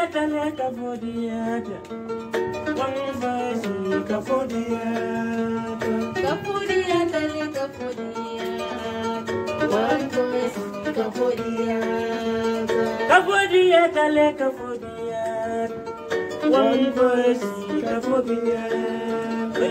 leka leka fodiyata wani fasi ka fodiyata ka fodiyata leka fodiyata wani fasi ka fodiyata ka fodiyata leka fodiyata wani fasi ka fodiyata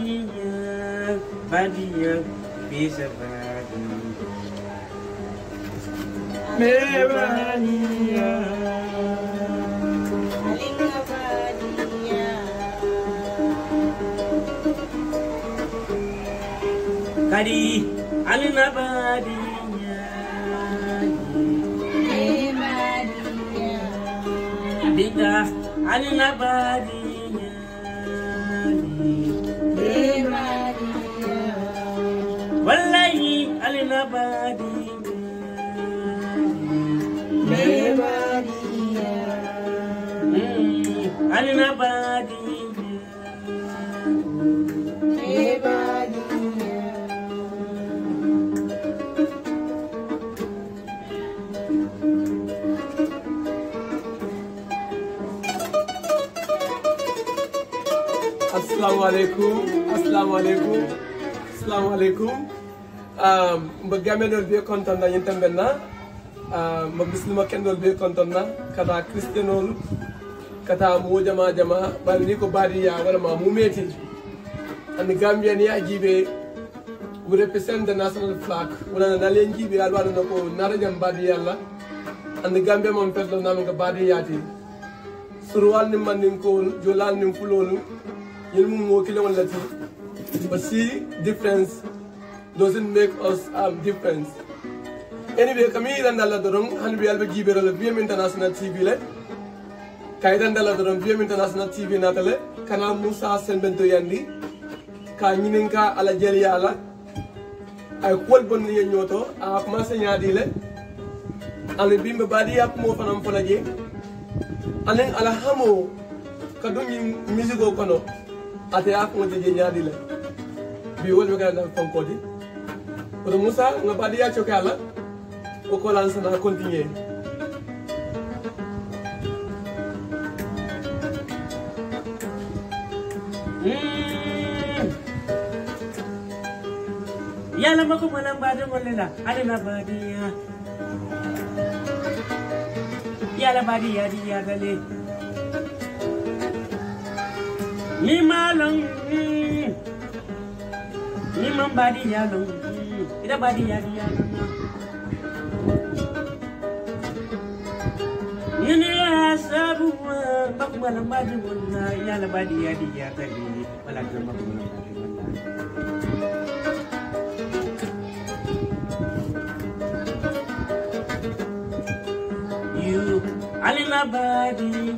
Badia, Bisa Badia. Merania. Kadi alina badinya Bida alina badi. Lebadiya Lebadiya Alinabadiya Assalamu alaikum. Assalamu alaikum. Assalamu alaikum. Um, mbagamedol be kontanna yinten ɓenna mo um, bislima kendol be kontanna kata christianol kata mojama jama ɓawi ni ko baadiya wala ma mumeti andi gambiya ni ajiɓe we represent the national flag. Wonana nalen jiɓe alwaɗono ko narajam baadiyalla andi gambiya mam feslonamin ko baadiyati surwal nin mandin kowol jolal nin fulolu yelmum wokileon lati aussi difference doesn't make us um, difference. Anyway, kami dan dala dorong han biar bagi berol VM International TV le. Kami dan dala dorong VM International TV natale kanal Musa Senbento Yandi. Kami nengka ala jeli ala. Ay kwal bon ni nyoto a masa nyadi le. Ani bimbe badi ap mo fanam folaje. Ani ala hamu kadunyi musico kono. Ate ak mo je nyadi le. Bi wol be kan. kono moussa nga mbaɗa yaccoke allah o kolan sana continuer hmm. yala mako mwana mbade ngolela ale na badia yala badia dia dale mi malong mi mambadi yalong mm. Ida badiya diya long Ini asabu magu malam badi Yala badiya diya dale Wala magu malam badi walila You alina badi.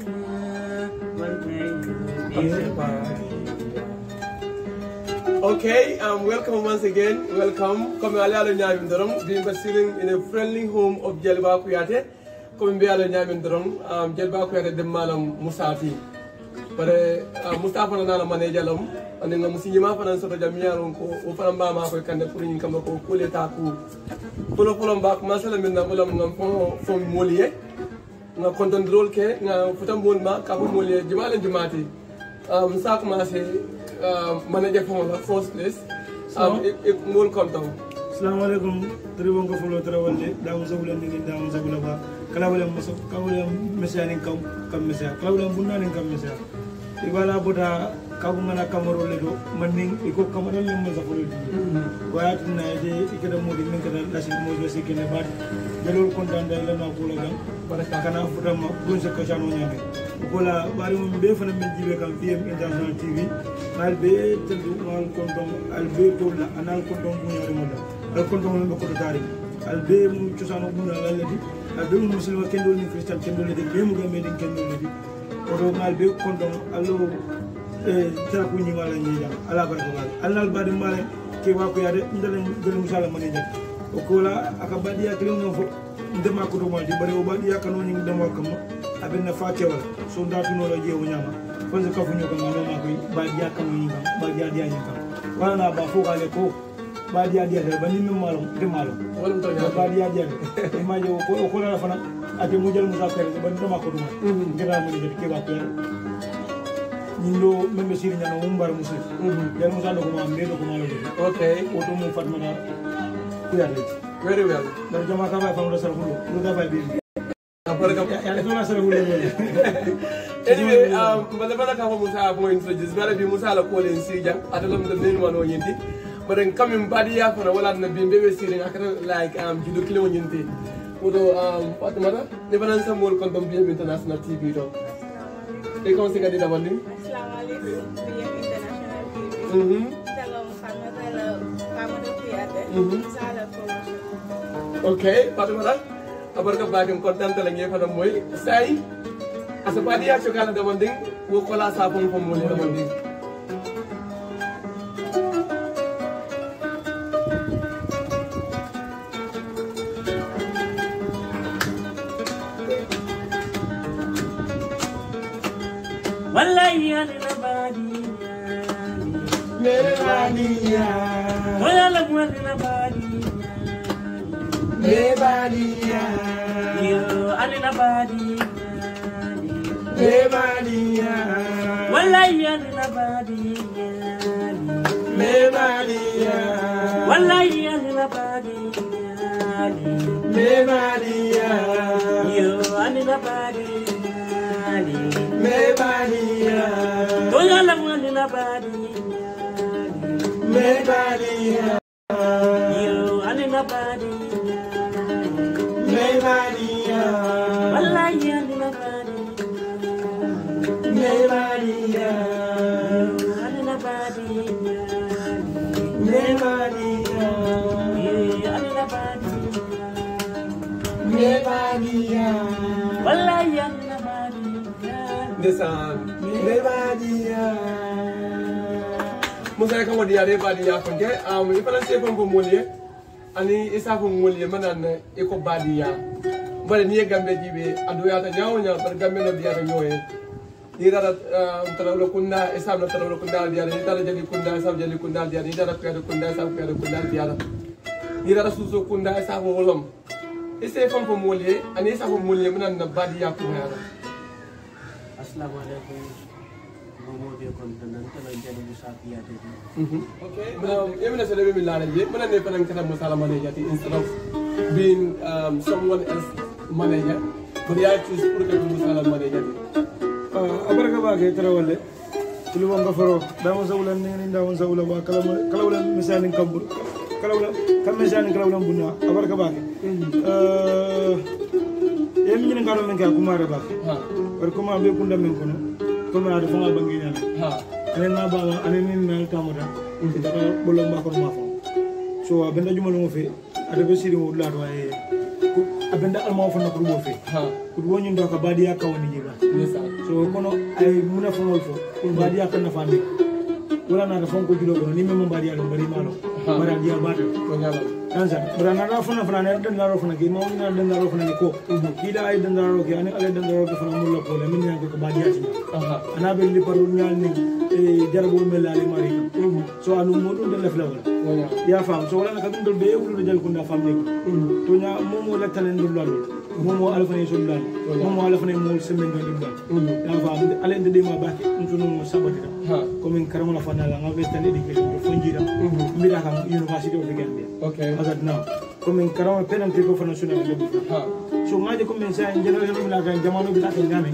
Okay, um, welcome once again. Welcome. Comme ale alo nyaamin dorong, being sitting in a friendly home of Jelba Kuyate. Comme be alo nyaamin dorong, um, Jelba Kuyate dem malam Musati. Bare uh, Mustafa na nala manager lam, ane nga musi nyima fana soto jamia ron ko o fana ba ma ko kande pour nyin kamba ko kule ta ku. Polo polo mbak masala min na ulam ngam fo fo moliye. Nga drôle ke nga futam bon ma ka fo moliye jumala jumati. Um, sa commencé manager for the first place. Um, if it won't come down. Assalamualaikum. alaikum. Tribun follow fulo travel de. Daun sa bulan dingin, daun sa bulan ba. Kalau bulan masuk, kalau bulan mesya ning kam kam mesya. Kalau bulan bunda ning kam mesya. Ibala boda kabunga mana kamaro le do maning iko kamaro le mo sa fulo di. Wayat na je ikada mo di ning kada lasin mo je sikene bat. Jalur kontan da ila na kula gan. Pada kakana fuda ma gunsa ko chano nyame. Kola bari mo be fana men jibe kam PM International TV. albe tendum al condom. Albe dowla anal condom bu ñori mo al kondom mo ko dari albe mu ciosano bu na wala di albe mu muslima ken do ni christian ken do de memu gamé di ken do di ko do malbe condom allo e tara ku ñi ala barka wala alal badi male ke wa ko yade ndale ndale musala mané ñak o ko la aka badi ak lew ngam fo ndema ko do mo di bare o badi yakano ni fanza ka funyo kan ngalo ma koy badi ya kanu ni kam badi ya dia ni kam wala na ba fo kale ko badi ya dia de bani min malo de malo Wala to ya badi ya dia de imaje o ko ko la fana ate mujal musa kare bani ndema ko do mal ngira mo ni ke ba ko ñindo membe siri ñano mum bar musi yal musa do ko ma mbe do ko ma lo Okay, o to mum fatma na kuyate very well. dar jama ka bay fam do sar hulu do da bay bi ya do na sar hulu anyway mbale bana ka fa musa ko en soje zbara bi musa la ko len si jang atalam de men wano yindi but then coming body ya fana wala na baby, bebe I can like um judo kilo yindi wodo um what mata ne banan sam wol kon dom bi international tv do e kon se ka di dabal ni assalamu international tv mhm salam fama bela fama do fiade musa la promotion okay patumara abarka bagam say asabadiya shogala da bandin wo kola sabon famole da bandin wallahi alnabadiya me baliya wala lagu alnabadiya me baliya yo Mevaliya Wallahi al-Rabadiya Mevaliya Wallahi al-Rabadiya Mevaliya Yo al-Rabadiya Mevaliya Toyala al-Rabadiya Mevaliya Yo al-Rabadiya mere badiya musa ya kama diya re badiya fonke am ifana se fon ko moliye ani isa fo moliye manan iko badiya bare ni gambe jibe adu ya ta nyawo nya bar gambe no diya ta nyoye ni dara tarawlo kunna isa no tarawlo kunna diya ni dara jadi kunna isa jadi kunna diya ni dara kuyada kunna isa kuyada kunna diya ni dara suso kunna isa wolom isa fon ko moliye ani isa fo moliye manan na badiya kunna assalamu alaikum momo be kon tan tan jani musa piyade Okay. Um, even as a little bit later, yeah, when I never can have Musala manager instead of being um, someone else manager, but I choose to put Musala manager. abaraka ba ke trawale tulu wanga faro damu zawulan ni ni damu zawula ba kala kala wala misani kambur kala wala kam misani kala wala bunna abaraka ba ke euh yem ni ngalo men ka kumara ba Ha, par comment ɓe kunda men kono comme aɗa fanga bangi ñana anen na baba anen nin nal tamata taɗa ɓolo mbakoro ma fon so abenda benda jumalogo fe aɗa ɓe siri wudulato waye a benda almao fana kuɗuɓo fe kuɗuɓo ñin doka badiya kawani jiga so kono ay muna fongol fo pour badiya kan nafande wala nata fonko julo kono ni memo badiya ɗo mbaɗimalo mbaɗa ndiya batal nansa branara fana fana ne den daro fana ki mawni na den daro fana ni ko kila ay den daro ki ani ale den daro ki fana mulla ko le min ne ko badiya ti ana be li paru nyal ni jarbo mel ale mari so anu modun den lafla wala ya fam so wala ka dum be wulu jal ko na fam ni to nya momo la talen dul lalu lal mo mo ala fana so dal mo mo ala fana mo semen dul dal ya fam ale de ma ba ntu no mo sabati ha komin karamola fannala nga ɓe tan éducation ɓe fonjiɗa mbiɗa kam université o fegande ok agat na komin karama penante ko fa national lebu ha so ngaji komin sa generation ɓila kan jamano ɓila kan ñame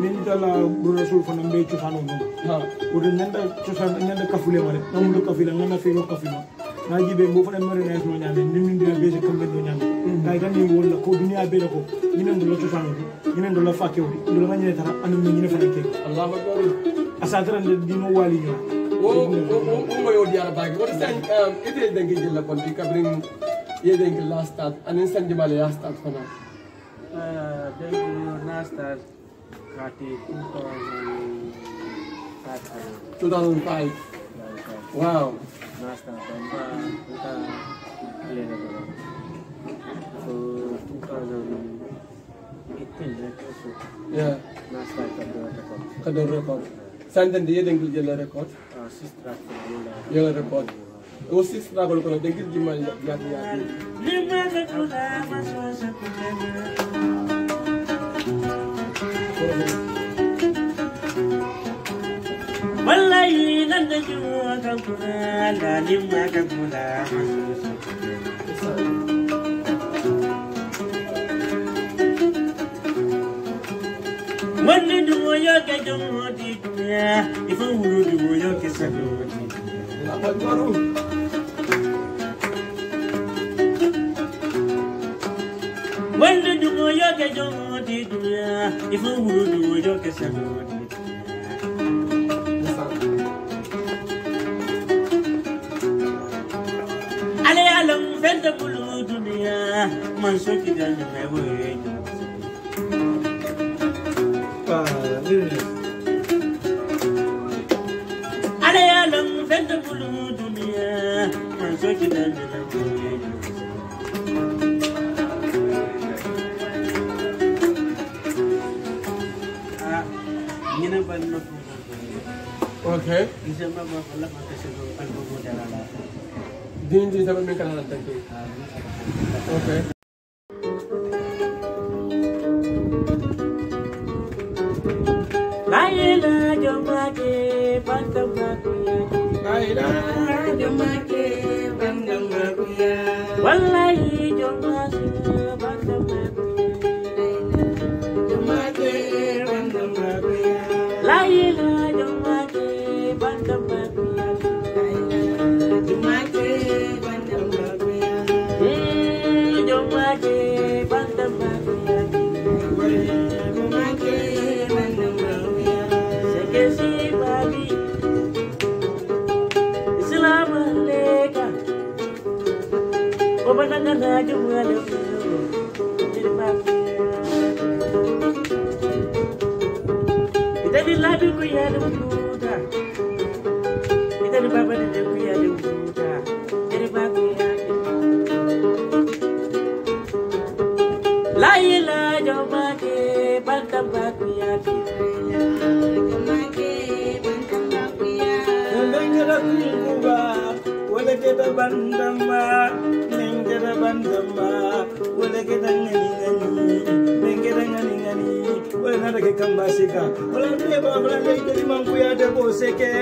min dala ɓurna sul fana mbe cosano noon ha woto ñanda cosan ñanda kafulema de namudo kafila ngana fero kafima na jiɓe mbo fana marinage no ñame ndindindira bese kamɓe ɗo ñame kay tan ni wolla ko duniya ɓeɗa ko ñinen dolla cosanodi ñinen dolla fakewɗi dola ngañine tata andu min ñine fana keko allahu akbar a satarande dino wali ñoo wo wo wo yo diara bagi woto san um, ite dengi jilla kon di kabrin ye dengi last start anin sanji male ya start fana Thank you, Nastar. Kati 2005. 2005 wow Nastar, Bamba, kita alena dulu. So 2018 ya, so yeah Nastar kedua rekod. kado record di ye dengi jilla record kedua. yela record o six travel kono dengi jimal yati yati Lima kedua masuk sekujana. Wallahi nan da juwa kan kula da lima kan kula masuk sekujana. Wani dumo ya ke dumo di dunya, ifan wuru dumo ya ke sa dumo When the Wani dumo ya ke dumo if dunya, ifan wuru dumo ya ke sa dumo di dunya. Ale alam fende bulu dunya, man so kidan me wo. Ada yalan fenda bulu dunia Masuk kita dalam Ini bantu Okay. Isa ma ma pala makasiro albo mo dalala. Din din sa mga kanalan Okay. Ba ya Nengera kuba, wala kita bandamba, wala kita ngani ngani, nengera ngani ngani, wala nada ke kambasika, wala beba wala nengeri mangku ya de boseke.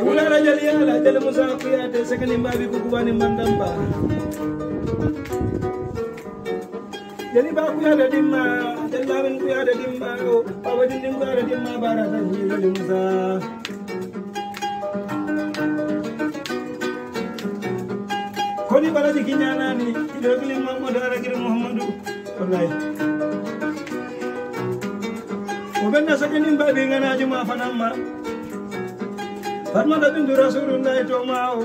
Wala rajali ala jale musa kuya de sekani mbabi kukubani mandamba. Jadi ba ku yada dimma, dan lamin ku yada dimma, o baba dindin ku yada dimma bara yi gali musa. Koni bala jiki nyana ni, ido gili Muhammadu ara giri Muhammadu. Wallahi. Ubenna sakinin babi ngana juma fanamma. Fatma da bindu Rasulullahi to ma'o.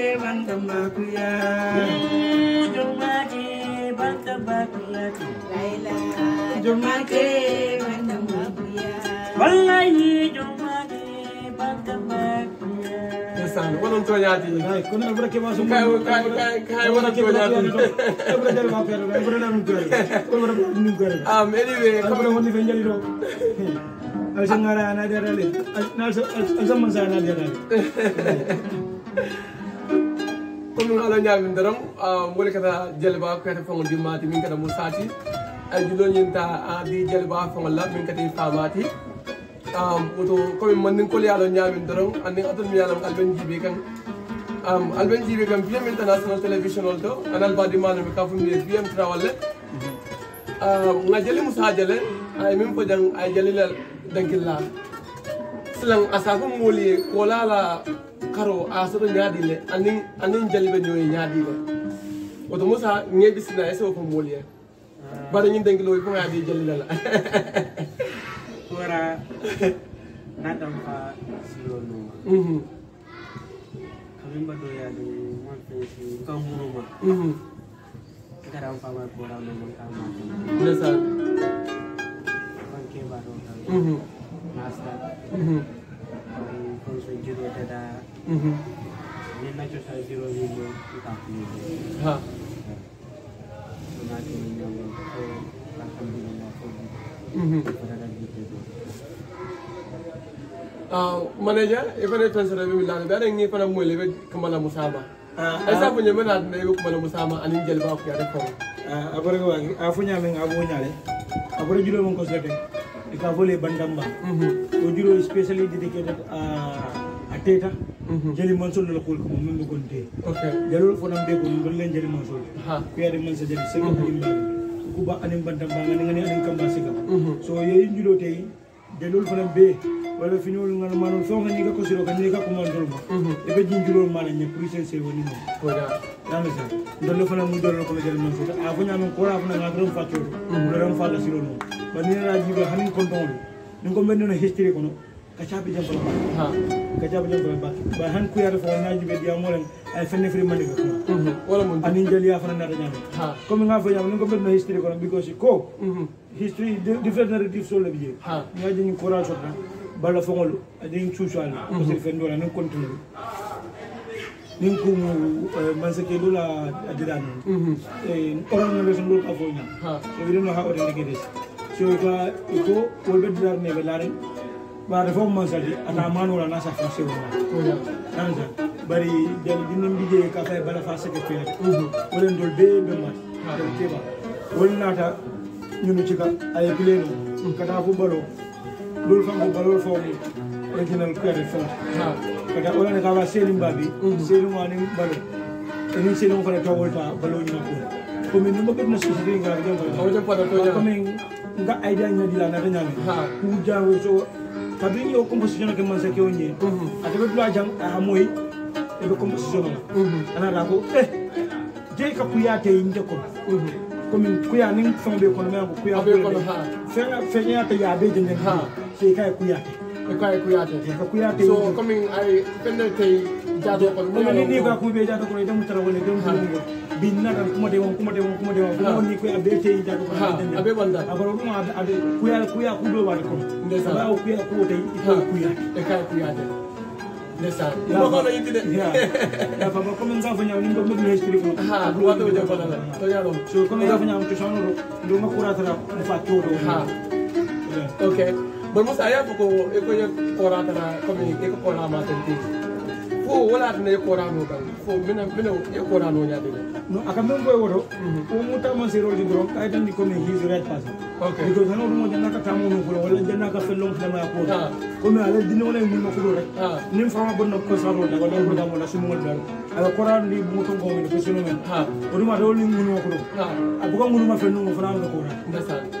Jumaje, Jumaje, Banta Bakulati. Laila, Banta Bakulati. Wallahi, Jumaje, Banta Bakulati. Wannan to ya ji. Kai kuna barke ma sun kai kai kai kai wannan to ya ji. Kai da ma fere, kai da mun gore. Kai da mun gore. Um anyway, kai da wani fen jali do. Ai sangara na da rale. Na san man sa na da rale. Komin ala ñamin doron woni kata jelba kuyata fongo dimmati min kata musati ay juloñinta di jelba fongo la min kati famati woto komin mandin koli alo ñamin doron andin aton mi yalam alben jibi kan um, alben jibi kan fiyam international television ol to anal badi mano mi kafum mi fiyam trawalle um, nga jeli musa jele ay min fo jang ay jelila dankilla silang asago moli kola la karo a soto ñaadile anin anin jalibe ñoye ñaadile woto musa ñebisina ese wo fo moli bara ñin dankilo fo nga di jalila la Suara Nadam pa silono Mhm, Kami badoya di Manfesi Kamuruma mhm. Sekarang pamar kurang memang kamar ndeysaan Bangke baru Mhm, master. mooy comme soo jëlee dada. ñun la cosaan juróomi moom ñu tàmbali ko. waaw. su ma kii ñu ñëw ngeen ko foo alhamdulilah foo ji. ko dada ji tëddee. manager ifane pensere be milani be aɗen ifana moyle ɓe kamala musama ay sa foñe ɓe natne ɓe kamala musama anin jelba ko yade ko a ɓorego wagi a foñamen a ɓoñale a ɓore julo mon ko sete e ka bandamba o julo specially dedicated a teta jeli mon sol la ko ko mon ko nte ok jalol fo nam be ko ngol len jeli mon sol ha. Ko yade man sa jeli sege ko dimba ko ba anin bandamba ngani ngani anin kamba siga Mhm. so ye julo tay jalol fo nam be wala finol ngal manol fo ngani ga ko siro kan ni ga ko mon dol ma Mhm. e be jinjulol mana nya pour sen se woni mo koda yame sa ndollo fana mu dollo ko jël man sota a fu ñamen ko ra fana nga drum fakketo do ram falla siro no ba ni na jibe hanin konton ni ko men no history kono. Ka chabi jam bala ha. Ka chabi jam bala bak ba han ku yara fo na jibe dia mo len ay fenne fri mandi ko Mhm. wala mun anin jali ya fana na da ñame ha. Comme nga fa ñam ni ko men no history kono because ko. Mhm. history different narrative so lebiye ha ngay dañu courage sotra bala fongolu dañu chuchwal ko se fendo la non continue nin ku manse ke dula adira non eh oran na beso ka fo nya ha so wirim no ha o de gedes so ka ko be dar ne be laare ba da fo manse di ana manu la na sa fa se wona nanza bari jali dinam bije ka fay bala fa se ke fi fe wolen dol be be ma dol te ba wolna ta ñunu cika aye pileno kata fo ɓalo ɗol fanko balol fo original fonta ha kata olane kawa seeni mbabi seeni wani balo enin seeni mo fana tawolta baloñina ko. Komin no mbaɓetna société ngaa jam awo jam fada to jam comme nga idea ñadi la nata ñami Ha. ku jawo so kabi yo composition ke man sa ke onye Mhm. ate be dula jang a moy e be composition la. Mhm. ana ra ko eh je ka ku ya te inde ko komi kuya ning fɛn bɛ kɔnɔmɛ yan ko kuya ko bɛ fɛn fɛn y'a kɛ a bɛ jɛnjɛn ha k'i ka ye kuya kɛ e ka ye kuya kɛ ka kuya kɛ so komi a ye fɛn dɔ tɛ jato kɔnɔ komi ni ne ka kun bɛ jato kɔnɔ i denw taara wale denw taara wale bi na ka kuma de wɔn kuma de wɔn kuma de wɔn kuma ni kuya a bɛ tɛ jato kɔnɔ a bɛ wali a bɔra olu ma a bɛ kuya kuya ku bɛ wale kɔnɔ a b'a kuya k'o tɛ i ka kuya e ka kuya kɛ ndeysaan. Ma ko la yitti de. Dafa ba comme nza fanya ni ko mudne explique ko. Ha wa to je fala to yaro so comme nza fanya to shono ro ndo ma kura tara ko fa ah. okay bar musa ya ko ko e ko ya kora tara comme e ko ko wala tana e kora no kan fo mina mina e kora no nya de no aka men boy woto o muta man se roji dron kay tan di comme he is right person okay because no mo janna ka tamu no ko wala janna ka fe long tama ko comme ala dinu wala mun ko do rek nim fama bon ko sa ro daga do daga wala sumo dal ala kora ni muto go ni ko sunu men o dum adol ni mun ko do abuga mun ma fe no fana ko ko nda sa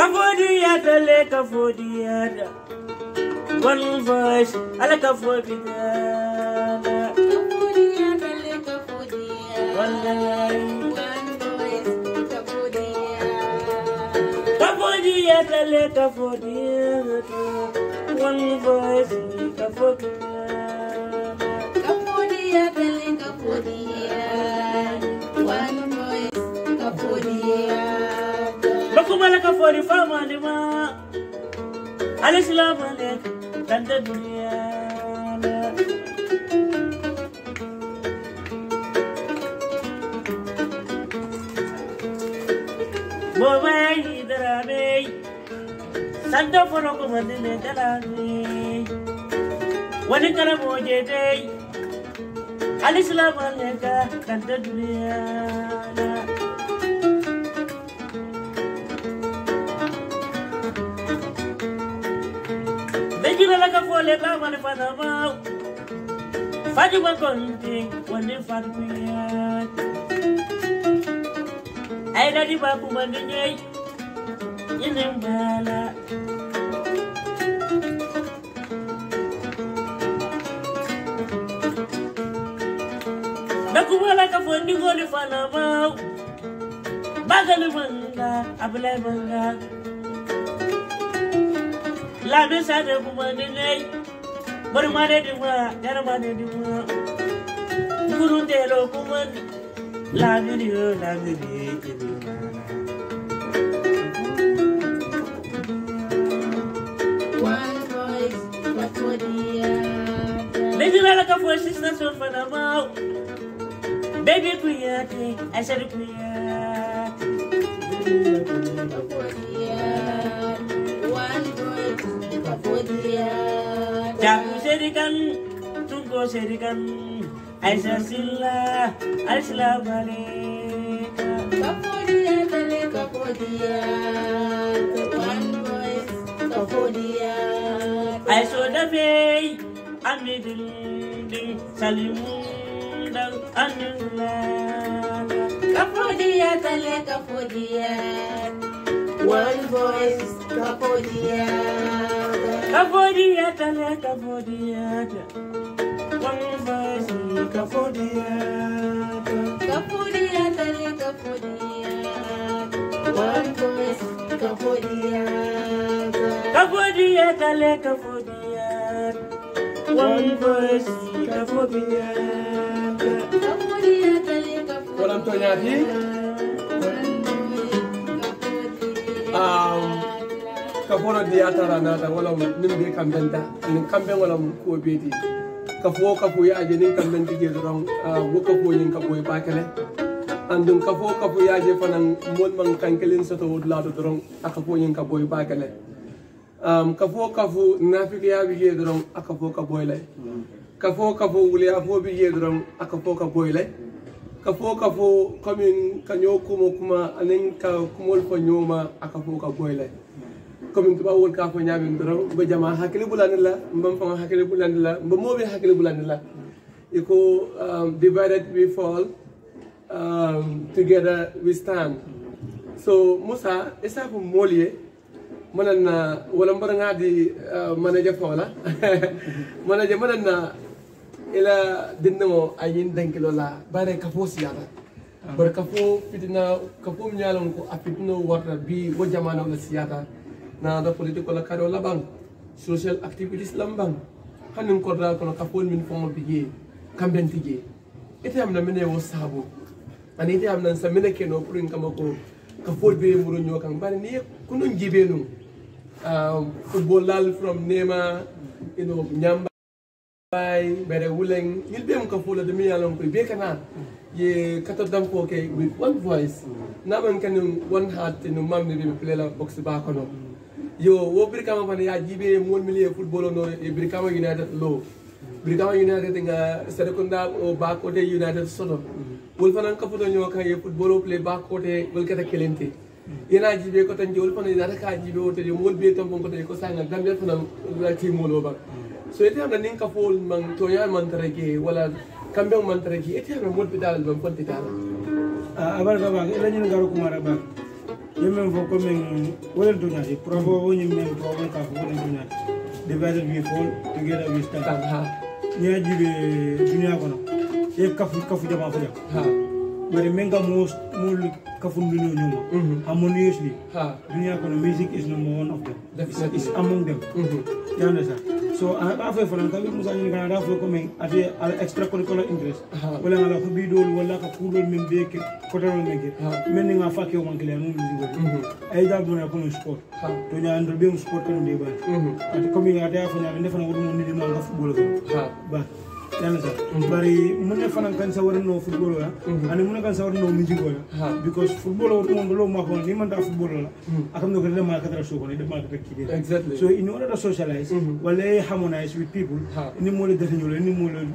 كفوديات لي كفوديات one voice على كفوديات كفوديات لي كفوديات والله كفوديات لي كفوديات one voice كفوديات كفوديات لي كفوديات one voice كفوديات bakubalaka fori famalema alasilamu aleykum tanta duniyana bobai darabai santa foroko madine dalami wani karamo je dai alisilamu aleyka tanta duniyana Fajira la ka fole la mane fada mau Fajira ko inting wane farmiyat Ay la di bapu mande nyai Inim bala Nakumala ka fondi ngoli fana mau Bagali manga, abilai manga ladu de buma de nei bari ma de di ma yar ma de di ma o de lo kuma ladu di o ladu di ke di Baby, well, I got four sisters. Baby, Kuyati, I said, Jago serikan, tunggu serikan, Aisa sila, Aisla balik. Kapodia, tele kapodia, the one voice, kapodia. Aiso dabe, ami ding ding salimu dang anula. Kapodia, tele kapodia, one voice, kapodia. Kafodiyata le kafodiyata. Wangvazi kafodiyata. Kafodiyata le kafodiyata. Wangvazi kafodiyata. Kafodiyata le kafodiyata. Wangvazi kafodiyata. Kafodiyata le kafodiyata. What I'm telling you. Um. ka foro diya tara nata wala min be kamben da nin kamben wala ko beti ka fo ka fo ya je nin kamben dige doron wo ka fo nin ka boy bakale andun ka fo ka fo ya je fanan mon man kankelin soto wodla do doron aka fo nin ka boy bakale um ka fo ka fo nafiya bi je doron aka fo ka boy lay ka fo ka fo wuliya fo bi je doron aka fo ka boy lay ka fo ka fo comme ka ñoo kumo kuma anin ka kumol fo ñoma aka fo ka boy lay komin tuba wol ka fo ñaamin doron mba jama hakkili bulani la mbam fa hakkili bulani la mba moɓe hakkili bulani la iko um, divided we fall um, together we stand. So musa isa ko molie manan na wala mbar ngadi uh, manager fola manager manan na ila dinno ayin dankilo la bare kafo siyata bar kafo fitina kafo nyalon ko a fitno warta bi wo jamana la siyata na da politiko la kado la bang. Social activities lambang hanin korda kono kafol min fongo bige kamben tije ite am na mene wo sabo ani ite am nan sa mene keno purin kama ko kafol be muro nyo kan bari ni um, football lal from nema you know nyamba bay bere wuleng. Yil be ka fula de mi yalon ko be kana ye kata dam ko ke with one voice. Na man kan one heart no mamne be play la box ba kono yo wo birkama fana ya jibe mol milie football no e birkama united lo birkama united nga sare kunda o ba kote united sono wol fana ka foto nyo kan ye football play ba kote wol kata kelente yana jibe ko tan jol fana yana ka jibe o te mol be tan bon ko te ko sanga gambia fana la ti mol ba so ete amna nin ka fol man to ya man tarege wala kambe man tarege ete amna mol be dal ban kon te dal abar baba ila nyin garo kumara ba Yo me enfoco en where do not it. Provo when you mean provo ka ko where do not. The better we fall together we stand. Ha. Ni ajibe dunia kono. Ye kafu bari menga most mulu kafun dunia nyuma. Mm -hmm. harmoniously. Ha. dunia kono music is number one of them. Definitely. it's, it's among them. Mm -hmm. you understand? So afe fana kabi musa ni kana dafo ko men ate al extra curricular interest. Wala ngala ko bi dol wala ka ku dol men beke ko dol men ke men ni nga fakke won kele no mi digo mm-hmm. ay da bona ko sport to nya andol be sport kan mm-hmm. de ba ate komi ate afanya ne fana wodo mo ni mo nga football ko ba. Yana sa bari mun ne fana kan sa warin no football la ani mun ne kan sa warin no music la because football wadu mo lo ma ko ni man da football la akam ko de ma ka tra so ko ni de ma ka ki de exactly So in order to socialize, Mhm. wala mm harmonize with people, ni mo le dete ñolo ni mo le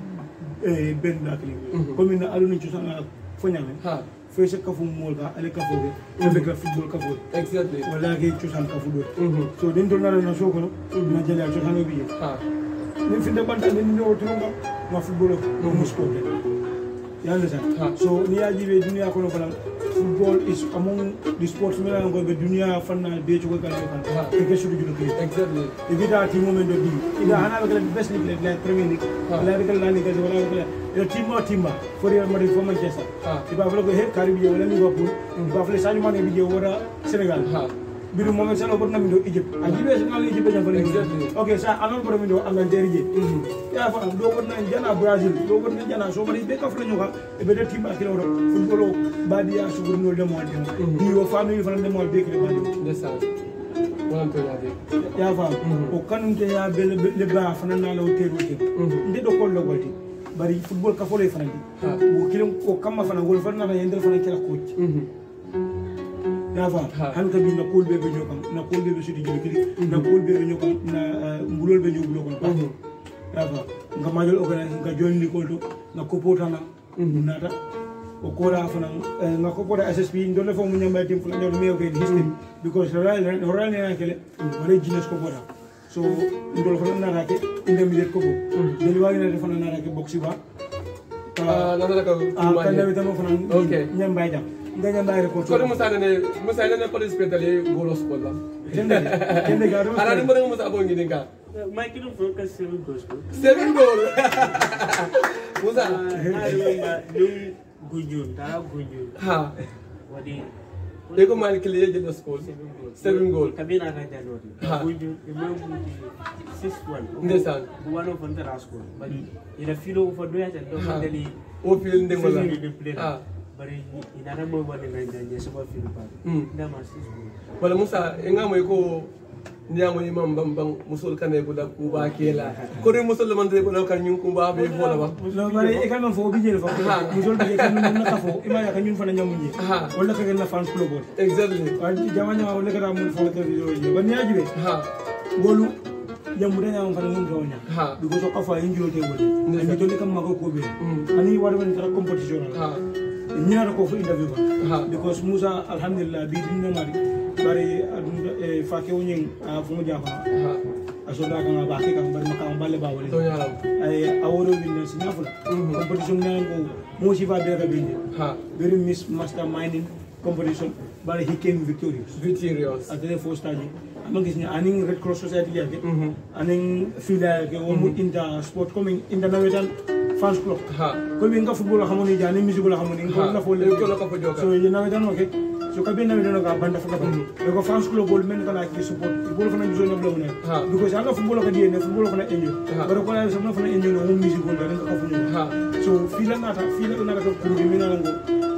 eh ben kali. Mhm. Comme na alu ni ci sanga fo ñame. ha Fe se kafu mo ga ale kafu be. Avec la football kafu. exactly Wala ke ci sang kafu do. Mhm. So din to na na so ko na jale ci sanga bi. ha nifinde banta ni nino otunga ma football no mo sport you understand ha. so ni yaji be dunia kono kono football is among the sports mera ngo be dunia fanna be chugo kan kan cricket should do cricket exactly if it are team moment do ida hana be the best league like premier league la be la league wala wala yo team ma team ma for your money for manchester iba vlo go he caribbean wala liverpool iba vlo sanjuma ne bi je wora senegal ha biru momen sala bor namido Egypt. A jibe Senegal Egypt jam fala Exactly. okay sa anon bor Mhm. ya fa do bor na jana Brazil do bor na jana so mari be ka fala nyoka e be de timma kilo do football badia su bor no de mo de di yo family fala de mo be ndeysaan wala to yaade ya fa o kanum te ya bele le ba fana na teru te Mhm. nde do ko logoti bari football ka fole fana di Ah. o kilim o kamma fana wol fana na yendel fana coach Mhm. ya fa Ah. han ka bi na kol be be nyokam na kol be be sudi jili kili na kol be be nyokam na mbulol be nyobulo kon pa ya fa nga majol organize nga join li kolto na kopota na nata o kola fana nga kopota SSP ndole fo mu nyamba tim fula ndol meyo ke history because royal royal ne kele wala jines kopota so ndol fana na rake intermediate kopo deli wagi na fana na rake boxi ba. Ah, nana ka ah kan dawe tamo fana Okay. nyamba jam ndege você ko ko musa você musa ne ne police pedale golos ko la kende kende garu ara ni mo musa bo ngi dinga my kiddo focus seven goals seven goal musa. I remember dum gujun tara gujun ha. Wadi ego man clear je school seven goal kabina ka jalo gujun imam six one ndesan one of under school but ila filo ko do ya tan do mandali o fil ndengol la ah ni play. ha Bari ina na mo wala na. Mm. Wala musa e nga moy ko ndiamo imam bam bang musul kane ko da kuba kela. Ko re musul man re ko kan nyun kuba be fola ba? No bari e kan fo bi jele fa Ah. musol bi kan na ka fo ima ya kan ñun fana ñamuñi Ah. wala ka na fans club bol exactly. Wani jama ñama wala ka mun fo te video je ban ya jibe ha bolu jambu da ñama fana mun ha because of kafa injilo te bol Ndeysaan. ani to le kam mago ko be. Mm. ani wadu man tara competition ha ñaata ko fo interview ko because Musa alhamdulillah bi dum mari bari adum e eh, fake woni a fu mu jafa a so da kan ba ke kan bari makam balle ba wala to yalla ay aworo bi na si nafula mhm. competition na ngo mo si fa be ka bi ha very miss master mining competition but he came victorious. Victorious. At the first stage. Among his earning Red Cross Society, earning Fila, mm -hmm. inter sport coming international fans club. Ko wi nga football xamono ja ni musique la xamono ko na fo le so ye na wetan oke so ka be na wetan ka banda fa ka fans club bol men kana ki support. Bol fana biso na blawne because football ka diene football fana enjo bare ko la so na fana enjo no musique ko so fi la na ta fi la na ka ko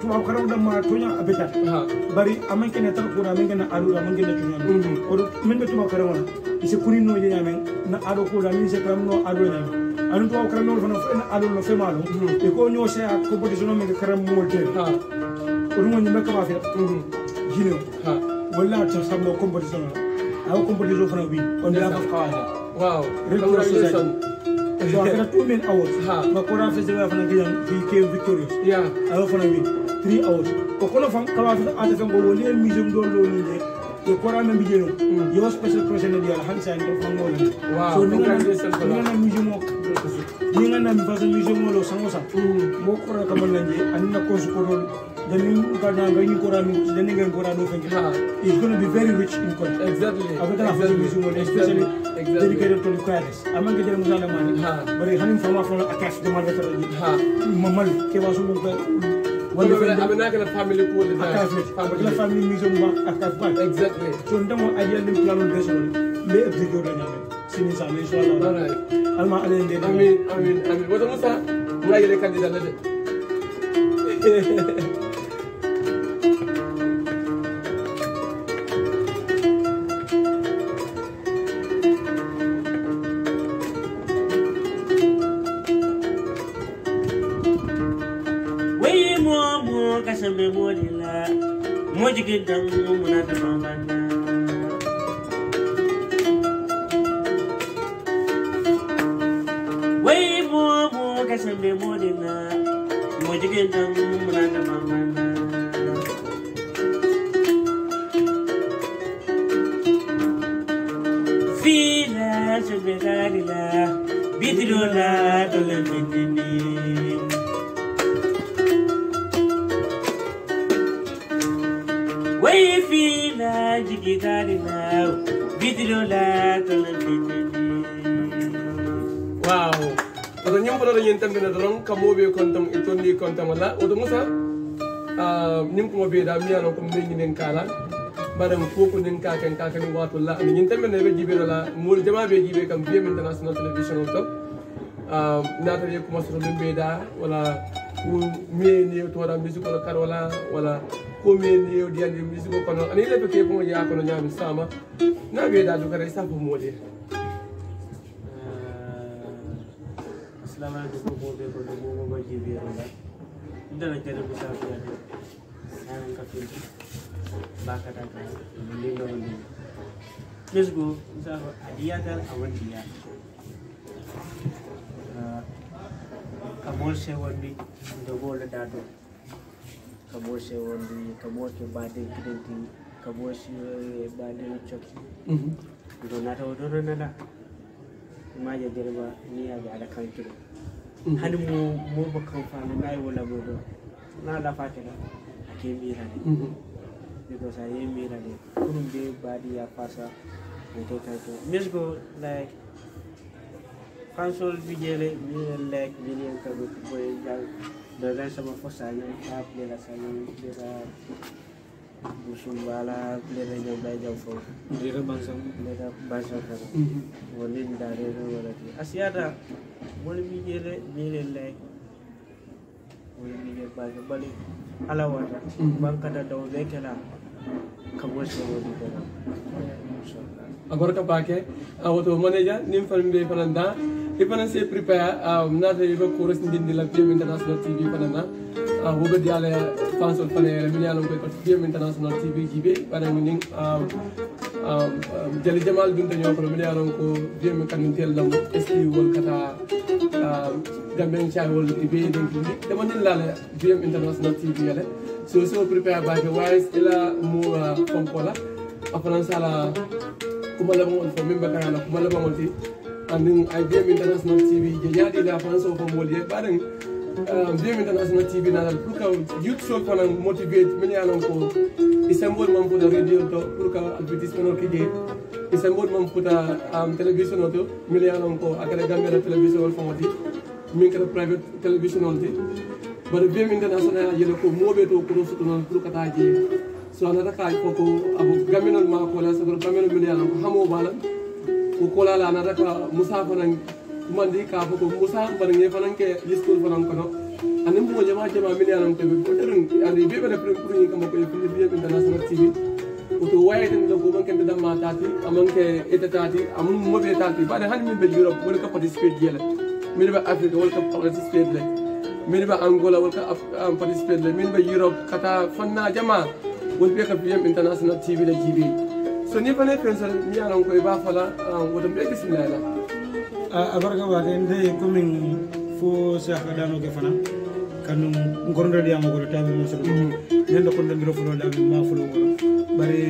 tubabukalanw la ma tɔnya a bɛ da bari a man kɛnɛ tari kura a man kɛnɛ aro la a man kɛnɛ tɔnya o don min bɛ tubabukalanw na i se kuni n'o ye ɲamɛ na aro ko la min se kalamu n'o aro ɲamɛ ani tubabukalanw fana fɛn aro la fɛn b'a dɔn i ko n y'o se a competition min kɛ karamu mɔgɔ tɛ o dun kɔni bɛ kaba fɛ jinɛ wala ta sabu competition na a y'o competition fana wuli on dirait a ka kaba yɛrɛ. Wow. Congratulations. So after two men hours, Bakura Festival of Nigerian, he came victorious. Yeah. I often win. three hours. Kokono fam kama fi fam do lo ni de yo special professional ya han sa en ko fam wala so ni ngana na ni mi lo sa mo anina ko su ko do you going to be very rich in content. Exactly. I've got exactly. a especially dedicated to the choirs. I'm going to get them from a cash, the mother, Mamal, when no, the I'm not gonna family cool the family. Family museum ma akafat. Exactly. So ndamo idea nim plan on this one. Me execute na nyamen. Sini sa me inshallah. All right. Alma ale ndene. Amin amin amin. Wata musa. Mura yele candidate na de. gidang umunat mamana Wai mo mo kasambe mo dina mo jigidang umunat mamana Fila sabirarila bidrola dolene wow. Oto ñim boɗoɗo ñin tambina doron kamoɓe kontom e tonni kontom walla oto musa nin komo ɓeeɗa miyano ko meñinen kala mbaɗen foko nin kaken kakani watolla ani ñin tambina ɓe jiɓeɗola mol jama ɓe jiɓe kam biyam international télévision o to natale kuma min ɓeeɗa wala ko miyeni toɗa musique oɗo kar wala wala komen e o diyande musique o kono ana yilaɓe ke fo yaa kono ñaami sama na weeɗa dogara e sappo mooɗe assalamu aleykum koɓe koɗo boboba jeebiyeroɗa dana kadi musafiyade sanan kafirti bakata ka ndindoro ndin ɓesgo musafo adiyagal a wandiya kamol sewandi ndogoole ɗa ɗo dado. Kamol se wandi kamol ke bade kidenti. Kamol se bade choki. Do nata do nana. maja jereba ni yaga ada kankiro hani mo mo ba kan fa na nayi wala mo do na la fatira ake mira ne because I am mira ne kunum be badi ya pasa ne te kanko misgo like console bijele ni like ni ka go boy The guys are for Silent Cup, play the Silent play the Busumbala, play the Jobai Jofo. Dira Bansam, play the Bansakara. Wolin Darero Volati. Asiara, will be here, near like. Will be here by the body. Alawata, Bankata Dovekana, Kabushi Volitana. Agora ka pake, awo to manager, nim falimbe fananda, even as I prepare, um, na the yoga course in the Latvia International TV panana, uh, wo be diale fans ol pane le minyalo ko International TV gibe para mining um, um um jali jamal dun tanyo ko minyalo ko dia kan tel dam SU wol kata um gamben cha wol TV den ko de man lale VM International TV ale so so prepare by the wise ila mu pompola. Apana sala kuma labon ol fo membe kana kuma labon ti andin ay bm international tv je yaadi la fan so fo mol ye baden bm international tv na pour que youth so fana motivate men yalan ko isembol mam futa radio to pour que advertisement o kije isembol mam um, television o to men yalan ko akada gambia television ol fomoti min private television ol ti bari bm international yele ko moɓe to koto soto noon pour ta so anata ka foko abu gaminol ma kola sago gaminol min yalan ko hamo bala ukola la na raka musa fanan mandi ka fa ko musa banan ye fanan ke listo fanan kono anin mo jama ke ma miliyan am ke be ko dirin ani be be da prin prin kam ko ye fili be be da nasara tv uto waye den da goban kan da ma tati amon ke ita tati amun mo be tati ba da han min be europe wala ka participate yela min be africa wala ka participate le min be angola wala ka participate le min be europe kata fanna jama wala be ka pm international tv la jibi so ni fane pensal mi yalan ko ba fala woto be bismillah la. A barka wate nde commin fo saka dano ke fana. Kanum ngorndo di amago tabi mo sulu nendo ko ndiro fulo da ma fulo woro bari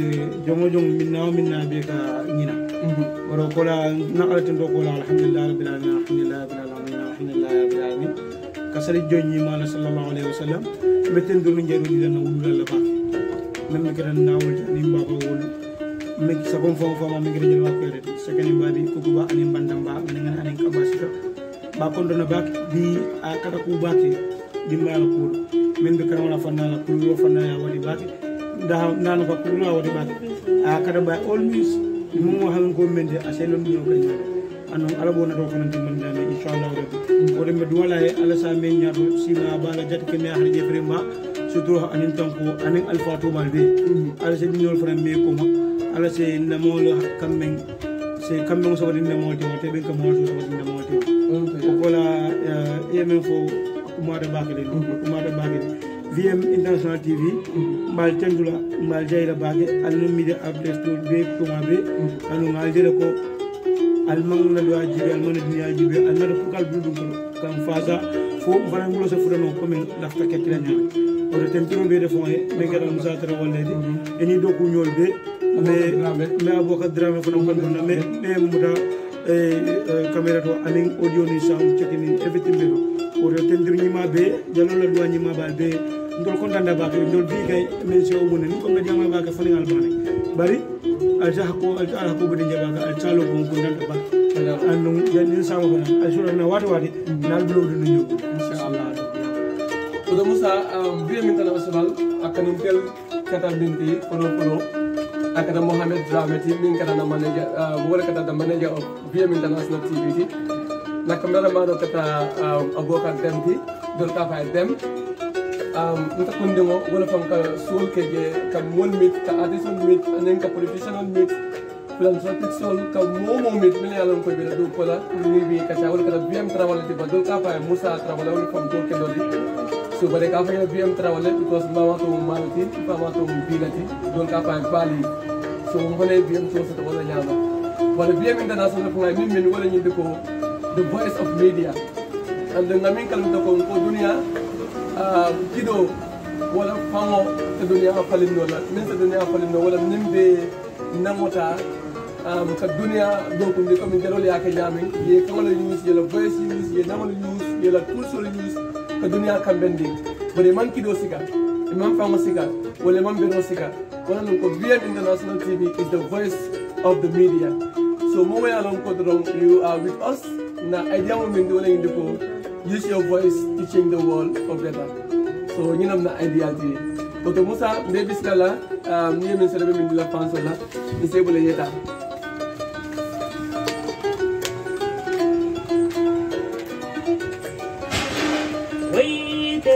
jongo jong minna o minna be ka nyina woro kola na alati ndo kola alhamdulillah rabbil alamin alhamdulillah rabbil alamin alhamdulillah rabbil alamin. Kasari jonni mala sallallahu alaihi wasallam meten duru njeru di na wulula la ba. Men mi kiran nawul ni baba wul mi sabon fo fo ma mi kiran jël wa ko reti sekani mbadi ko ko ba ani bandam ba ngana ani kabasita ba kondo na bak di a kata ku baki di mala ku. Men be karam la fanna la ku yo fanna ya wadi baki da nana ko ku la wadi baki a kata ba always mo mo han ko men de aselon ni ko ni anon ala bona do kono tin men dana inshallah rabbi o de me duwala e ala sa men nyaado sima bala jat ke me harje vraiment surtout anin tanko anin alfa to mal be ala se dinol fana me ko ma ala se namolo kammen se kammen so wadi namol te wote ben ko mo so wadi namol te o kola yemen fo kumade bakele kumade bakele vm international tv mbal tendula mbal jayla bake alno mide update to be kuma be anu ngal jere ko almangu na doa jibe almana dunya jibe. Almana fukal budu ko kam faza fo fana ngulo sa fudano ko men lafta ketila nyama o de tempiro be de fonye me gara musa tara walle di. Eni do ku nyol be me me aboka drame fana ko donna me me muda e caméra to anin audio ni sound checking everything be o de tempiro nyima be jalo la doa nyima ba be ndol kontanda ba ke ndol bi kay men se o mun ni ko ngadi ma ba ka fani albane. Bari alta hako alta ala hako bade jaga ka alta lo ko ba janin sama bana alsura na wati wati nal blo du ñu inshallah. Odo musa um, bm international akanin tel kata binti kono kono akata mohamed drameti min kata na manager uh, wala kata the manager of bm international tv ti na kamera mano kata um, abokan demti dol ka fa dem. Um, nta kundingo wala fam ka sol ke je ka mon mit ka artisan mit anen ka professional mit ka momo mit min yalan ko be do kola ni bi ka wala kata bm travel ti badol ka fa musa travel wala fam to ke doli so bare ka fa bm travel because mama to malati mama to bilati dol ka fa bali so mo hone bm to so to wala nyama wala bm international ko min min wala ni ko the voice of media and ngamin kalam to ko ko dunia uh, kido wala te dunia falinno la min dunia falinno wala min be namota um, ka dunia donc ndi comme jalol ya ka jamin ye kamala news ye la voice news ye namala news ye la pulsol news ka dunia kambendi bare man kido siga e man fango siga wala man beno siga. Wala non ko VM International TV is the voice of the media. So mo along ko dron you are with us. Na idea mo min wala indi ko use your voice to change the world for better so ñu nam na idea ti Oto Musa mbe biskala um, ni min sere min dila fanso la ni yeta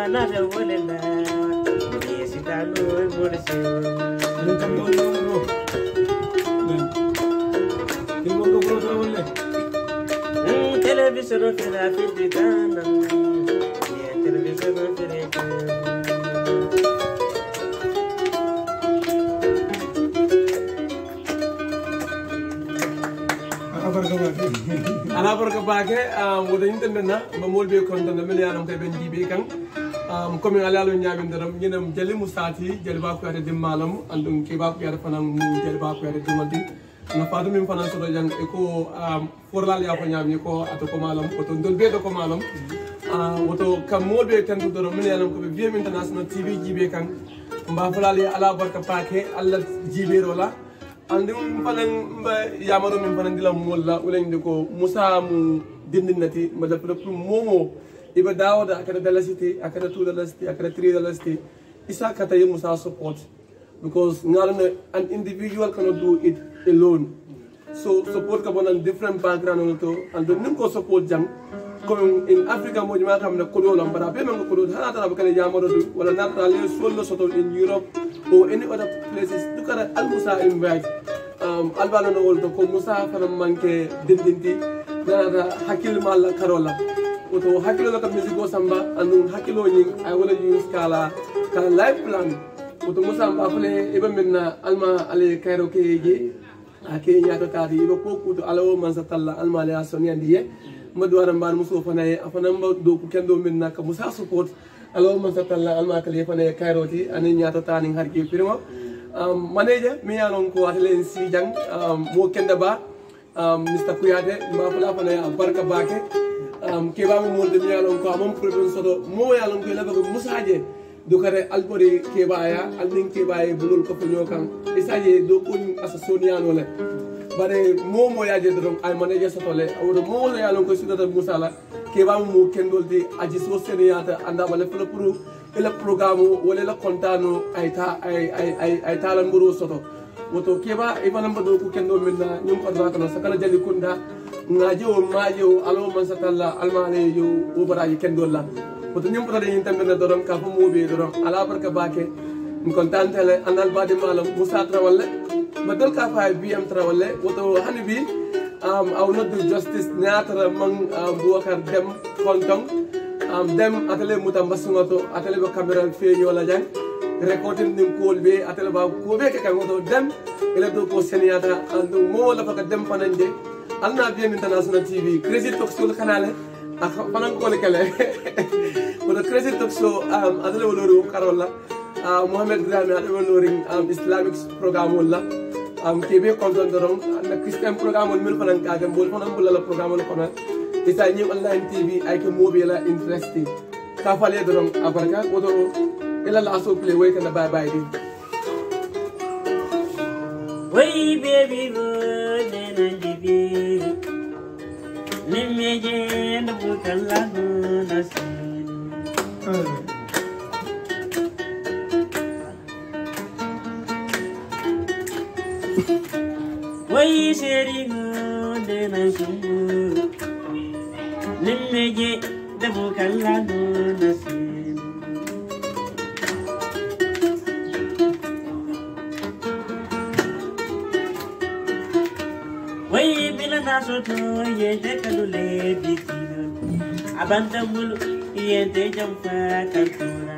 another one in there. Yes, it I know it would say. Look at one room. You won't go to one. Television of it, I feel the gun. Yeah, television of it. ana barka bake wada yimɓe ɓenna mo molɓe kon tan mene yanam koye ɓen jiiɓe kan commin alalo ñamindoram ñinem jali mo sati jali ba kuyate dimmalam andum ke ba kuyate fanan mu jali ba kuyate dimmadin no fatu min fanan soto jang e ko forlal yafo ñami ko ato ko malam koto dol ɓeɗo ko malam woto kam molɓe tentudoro min yanam koɓe wiyam international tv jiiɓe kan mbafalali ala barka pake allah jiiɓerola andi fanan mba yamaro min fanan dila molla ulende ko musa mu dindinnati mala pour momo iba dawoda akada dalasiti akada two dalasiti akada three dalasiti isa kata ye musa support because ngalana an individual cannot do it alone. So support ka bonan different background and nim ko support jang in africa mo jama xam ne kodo la mbara be men ko kodo hala tara bakane yamaro du wala nata le solo soto in europe or any other places? Dukara al musa invite um, albano no wolto ko musa fana manke dindinti nanata hakkille ma allah karola woto hakkilo la kam musique o samba andum hakkilo ñing ay wala use kala kala life plan. Woto musa mba fale iba minna alma ale kayro ke je a ke ñato tati iba ko kuto ala o man sa talla alma ale a soniyandi ye. Mba duwara mbar muso ye a mba do ku kendo minna ka musa support. Ala o man sa talla alma kale fana ye kayro ti ani ñato tani har ke firma um, manager mi yanon ko atelen sijang um, mo kenda ba. Um, mr kuyate mba fala fana ya barka bake keɓama molde mi yalon ko amam probléme soto moyalon koye lafa ko musaje dokare alɓori keɓaya alnin keɓaye bulol kofoño kan e saje do ɓoñ asa soniyanole bare momoyaje dorom ay manaje sotole woto mowono yalon koye sudata musala keɓama mo kendolde aji so seneyata andabale fela pour ila programme wala ila contano ayta ay talan mboro soto woto keɓa ifanamba do ko kendo minna ñum ordonatana sakana jali kunda ngajo majo alo man satalla almale yo o baraji kendolla woto ñum potata ñin tambirne doron ka fo muɓe doron ala barka bake mi contantele andal bade malam moussa trawalle badol ka fa biyam trawalle woto hani bi um, aw noddu justice ñatara man um, boubacar dem kontong um, dem atele muta mbassugoto atele ɓe caméra feeñola jang recording ɗin kool ɓe atele ba ko ɓe ke kan woto dem ele do ko seniyata andum mo lafa ka dem fananje alna bien international tv crazy talk show kanale fanan ko le kale ko crazy talk show um, atele woloru karola uh, mohammed grami atele woloring um, islamic program wala um, kebe konton dorong na christian program wol mil fanan ka dem bol fanan bulala program wol kono isa ñi online tv ay ko mobe la interesting ka fale dorong abarka woto ila la so play way kana bye bye di Way baby bone gebe lemege na bukala na sin wai sheri de na shubu lemege da bukala na Abandon will be a day of